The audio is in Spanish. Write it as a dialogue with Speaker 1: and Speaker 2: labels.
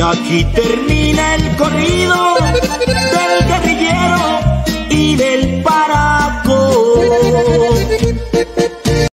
Speaker 1: Aquí termina el corrido del guerrillero y del padre.